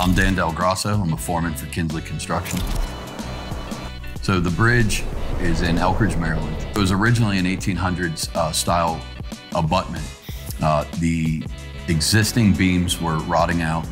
I'm Dan Del Grasso. I'm a foreman for Kinsley Construction. So the bridge is in Elkridge, Maryland. It was originally an 1800s uh, style abutment. Uh, the existing beams were rotting out,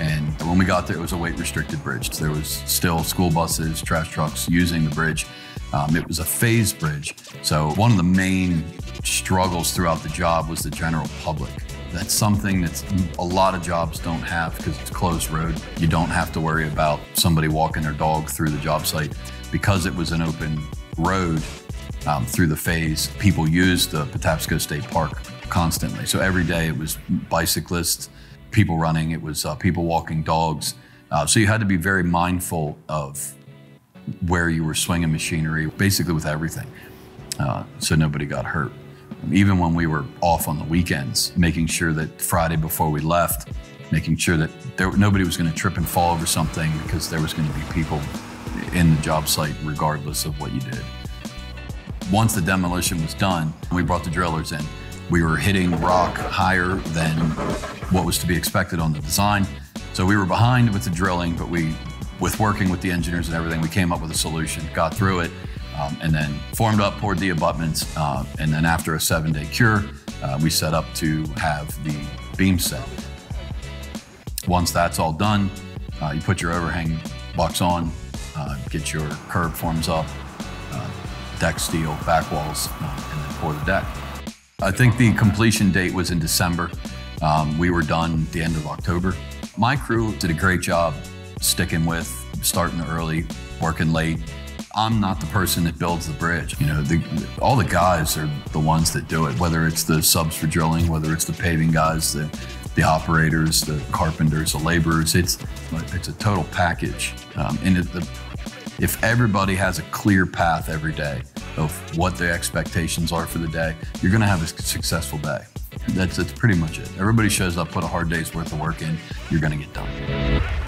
and when we got there, it was a weight restricted bridge. There was still school buses, trash trucks using the bridge. Um, it was a phase bridge. So one of the main struggles throughout the job was the general public. That's something that a lot of jobs don't have because it's closed road. You don't have to worry about somebody walking their dog through the job site. Because it was an open road um, through the phase, people used the Patapsco State Park constantly. So every day it was bicyclists, people running, it was uh, people walking dogs. Uh, so you had to be very mindful of where you were swinging machinery, basically with everything, uh, so nobody got hurt. Even when we were off on the weekends, making sure that Friday before we left, making sure that there, nobody was going to trip and fall over something because there was going to be people in the job site regardless of what you did. Once the demolition was done, we brought the drillers in. We were hitting rock higher than what was to be expected on the design. So we were behind with the drilling, but we with working with the engineers and everything, we came up with a solution, got through it, um, and then formed up, poured the abutments, uh, and then after a seven-day cure, uh, we set up to have the beam set. Once that's all done, uh, you put your overhang box on, uh, get your curb forms up, uh, deck steel, back walls, uh, and then pour the deck. I think the completion date was in December. Um, we were done the end of October. My crew did a great job sticking with, starting early, working late. I'm not the person that builds the bridge. You know, the, all the guys are the ones that do it, whether it's the subs for drilling, whether it's the paving guys, the, the operators, the carpenters, the laborers. It's, it's a total package. Um, and it, the, if everybody has a clear path every day of what their expectations are for the day, you're going to have a successful day. That's, that's pretty much it. Everybody shows up, put a hard day's worth of work in, you're going to get done.